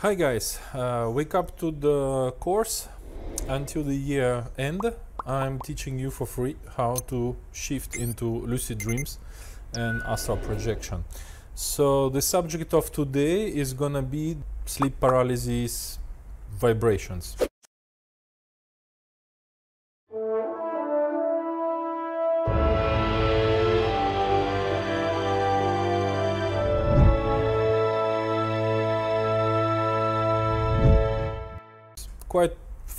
Hi guys, uh, wake up to the course until the year end. I'm teaching you for free how to shift into lucid dreams and astral projection. So the subject of today is gonna be sleep paralysis vibrations.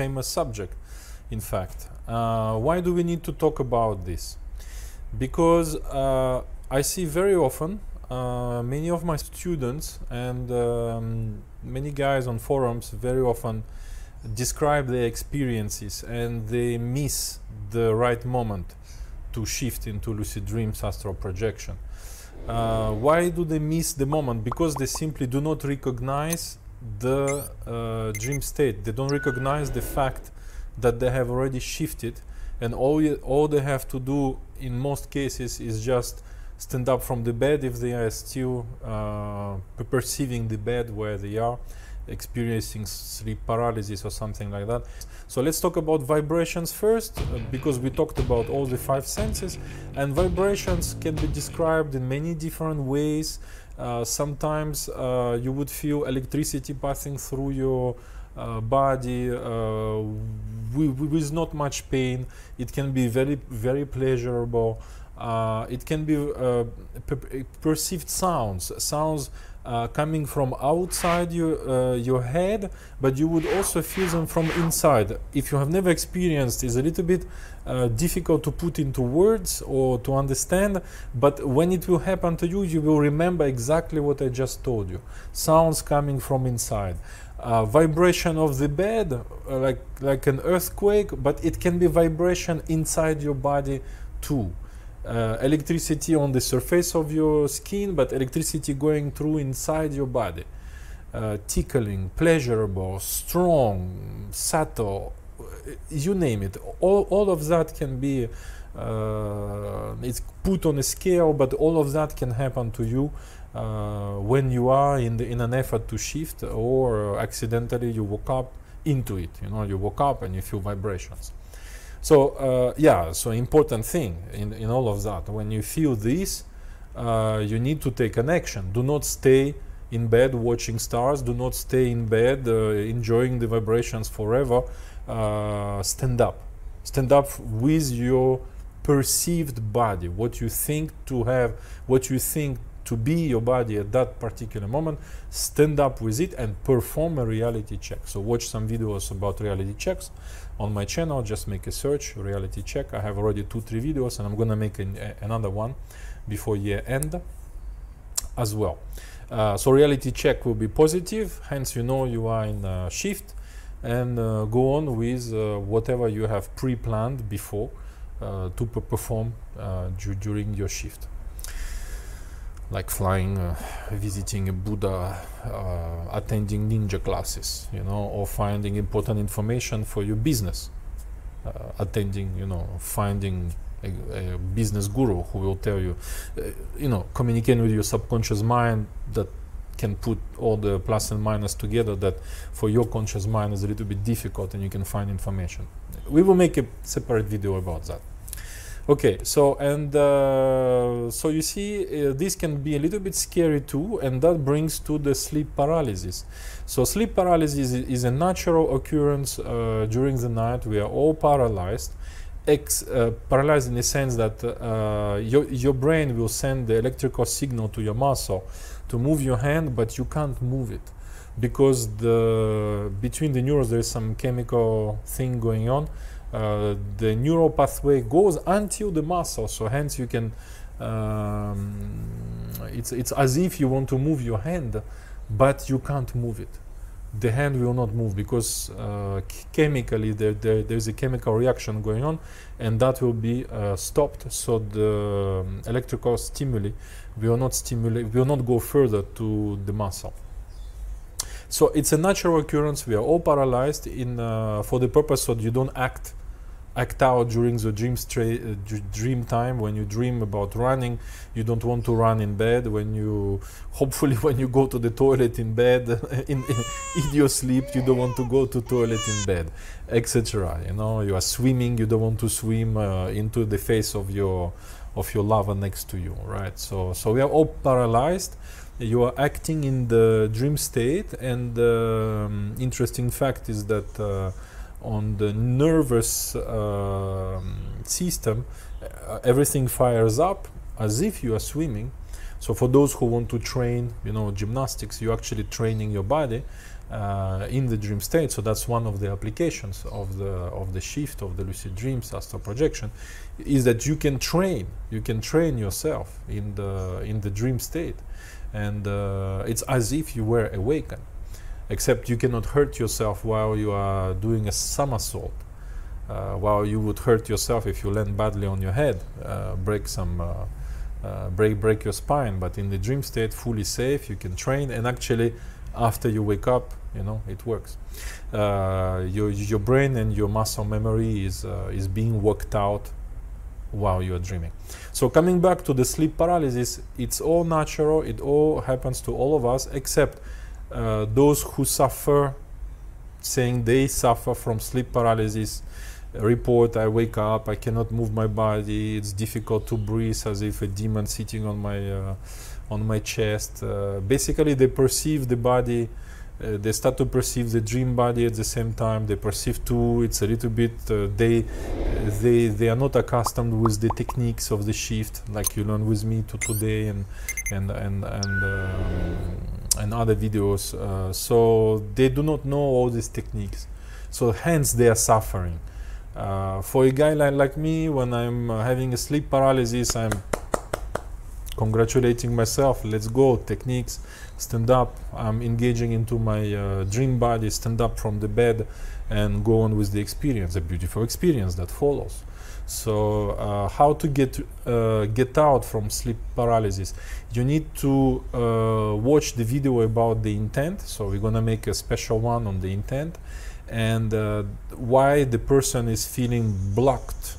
Famous subject, in fact. Uh, why do we need to talk about this? Because uh, I see very often uh, many of my students and um, many guys on forums very often describe their experiences and they miss the right moment to shift into lucid dreams astral projection. Uh, why do they miss the moment? Because they simply do not recognize the uh, dream state. They don't recognize the fact that they have already shifted, and all all they have to do in most cases is just stand up from the bed if they are still uh, perceiving the bed where they are experiencing sleep paralysis or something like that. So let's talk about vibrations first, uh, because we talked about all the five senses, and vibrations can be described in many different ways. Uh, sometimes uh, you would feel electricity passing through your uh, body uh, with, not much pain. It can be very, very pleasurable. It can be per- perceived sounds, sounds uh, coming from outside your uh, your head, but you would also feel them from inside. If you have never experienced, it's a little bit uh, difficult to put into words or to understand. But when it will happen to you, you will remember exactly what I just told you. Sounds coming from inside. Uh, vibration of the bed, uh, like like an earthquake, but it can be vibration inside your body too uh, electricity on the surface of your skin, but electricity going through inside your body. Uh, tickling, pleasurable, strong, subtle, uh, you name it. All, all of that can be, uh, it's put on a scale, but all of that can happen to you uh, when you are in, the, in an effort to shift or accidentally you woke up into it. You know, you woke up and you feel vibrations. So uh, yeah, so important thing in, in all of that. When you feel this, uh, you need to take an action. Do not stay in bed watching stars. Do not stay in bed uh, enjoying the vibrations forever. Uh, stand up. Stand up with your perceived body. What you think to have, what you think to be your body at that particular moment, stand up with it and perform a reality check. So watch some videos about reality checks on my channel. Just make a search, reality check. I have already two, three videos, and I'm gonna make an, a, another one before year end as well. Uh, so reality check will be positive, hence you know you are in a shift, and uh, go on with uh, whatever you have pre-planned before uh, to perform uh, during your shift like flying, uh, visiting a Buddha, uh, attending ninja classes, you know, or finding important information for your business, uh, attending, you know, finding a, a business guru who will tell you, uh, you know, communicating with your subconscious mind that can put all the plus and minus together that for your conscious mind is a little bit difficult and you can find information. We will make a separate video about that. Okay, so and uh, so you see, uh, this can be a little bit scary too, and that brings to the sleep paralysis. So sleep paralysis is, a natural occurrence uh, during the night. We are all paralyzed, ex, uh, paralyzed in the sense that uh, your your brain will send the electrical signal to your muscle to move your hand, but you can't move it because the between the neurons there is some chemical thing going on uh, the neural pathway goes until the muscle. So hence you can um, it's it's as if you want to move your hand but you can't move it. The hand will not move because uh, chemically there, there there's a chemical reaction going on and that will be uh, stopped. So the um, electrical stimuli will not stimulate will not go further to the muscle. So it's a natural occurrence. We are all paralyzed in uh, for the purpose that you don't act act out during the dream, uh, dr- dream time. When you dream about running you don't want to run in bed. When you hopefully when you go to the toilet in bed in, in, in your sleep you don't want to go to toilet in bed etc you know you are swimming you don't want to swim uh, into the face of your of your lover next to you right? So so we are all paralyzed. You are acting in the dream state and the um, interesting fact is that uh, on the nervous uh, system uh, everything fires up as if you are swimming. So for those who want to train you know gymnastics you're actually training your body uh, in the dream state. So that's one of the applications of the of the shift of the lucid dreams astral projection is that you can train you can train yourself in the in the dream state. And uh, it's as if you were awakened except you cannot hurt yourself while you are doing a somersault uh, while you would hurt yourself if you land badly on your head uh, break some uh, uh, break break your spine but in the dream state fully safe you can train and actually after you wake up you know it works uh, your your brain and your muscle memory is is being worked out while you're dreaming. So coming back to the sleep paralysis, it's all natural. It all happens to all of us, except uh, those who suffer, saying they suffer from sleep paralysis. Report: I wake up, I cannot move my body. It's difficult to breathe, as if a demon sitting on my uh, on my chest. Uh, basically, they perceive the body uh, they start to perceive the dream body at the same time they perceive too it's a little bit uh, they they they are not accustomed with the techniques of the shift like you learn with me to today and and and and um, and other videos uh, so they do not know all these techniques. So hence they are suffering. Uh, for a guy like, like me when i'm uh, having a sleep paralysis i'm congratulating myself let's go techniques stand up. I'm engaging into my uh, dream body stand up from the bed and go on with the experience a beautiful experience that follows so uh, how to get uh, get out from sleep paralysis? You need to uh, watch the video about the intent. So we're to make a special one on the intent. And uh, why the person is feeling blocked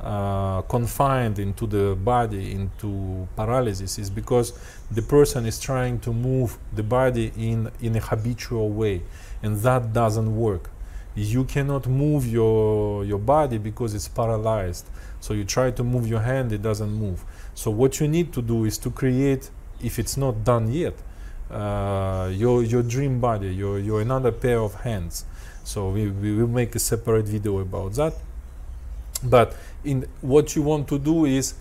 uh, confined into the body into paralysis is because the person is trying to move the body in in a habitual way. And that doesn't work you cannot move your your body because it's paralyzed. So you try to move your hand it doesn't move. So what you need to do is to create if it's not done yet uh, your your dream body your your another pair of hands. So we, we will make a separate video about that. But in what you want to do is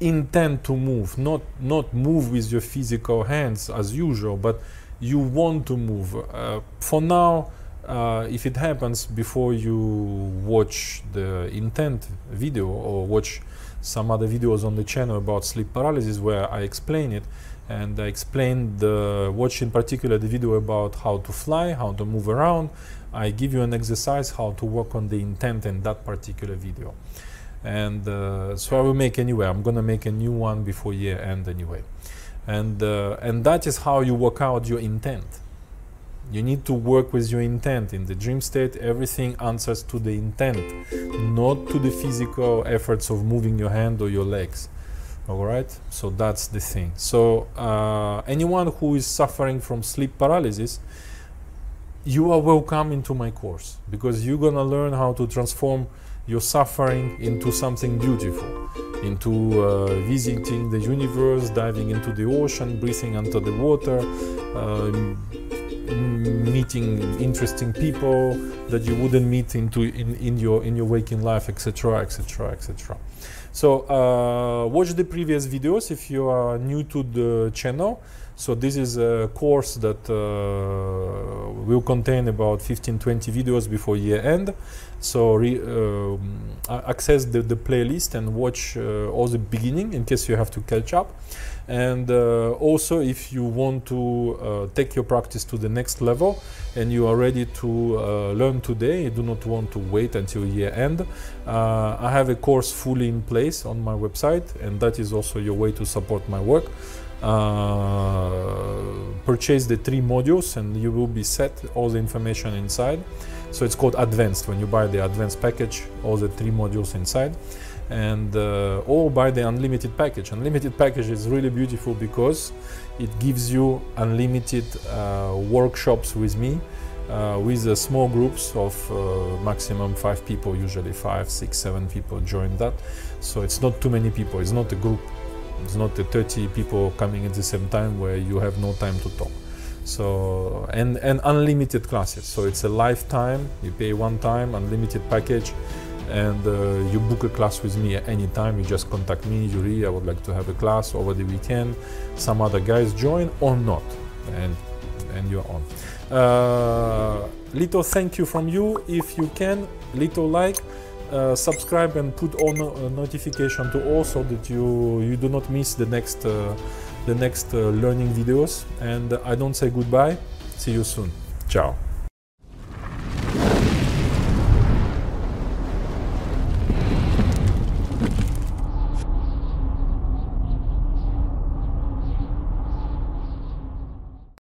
intend to move not not move with your physical hands as usual but you want to move. Uh, for now uh, if it happens before you watch the intent video or watch some other videos on the channel about sleep paralysis where I explain it and I explain the watch in particular the video about how to fly how to move around I give you an exercise how to work on the intent in that particular video and uh, so I will make anyway. I'm gonna make a new one before year end anyway, and uh, and that is how you work out your intent. You need to work with your intent in the dream state. Everything answers to the intent, not to the physical efforts of moving your hand or your legs. All right, so that's the thing. So uh, anyone who is suffering from sleep paralysis, you are welcome into my course because you're gonna learn how to transform your suffering into something beautiful, into uh, visiting the universe, diving into the ocean, breathing under the water, um, meeting interesting people that you wouldn't meet into in, in your in your waking life, etc., etc., etc. So uh, watch the previous videos if you are new to the channel. So this is a course that uh, will contain about 15-20 videos before year end. So re, uh, access the, the playlist and watch uh, all the beginning in case you have to catch up. And uh, also if you want to uh, take your practice to the next level and you are ready to uh, learn today, you do not want to wait until year end, I have a course fully in place on my website and that is also your way to support my work. uh, purchase the three modules and you will be set all the information inside. So it's called advanced. When you buy the advanced package all the three modules inside and uh, buy the unlimited package unlimited package is really beautiful because it gives you unlimited uh, workshops with me uh, with small groups of uh, maximum five people usually five six seven people join that so it's not too many people it's not a group it's not the 30 people coming at the same time where you have no time to talk. So and and unlimited classes. So it's a lifetime. You pay one time, unlimited package, and uh, you book a class with me at any time. You just contact me, Youri. I would like to have a class over the weekend. Some other guys join or not, and and you're on. Uh, little thank you from you if you can. Little like. Uh, subscribe and put on uh, notification to all so that you you do not miss the next uh, the next uh, learning videos and I don't say goodbye see you soon ciao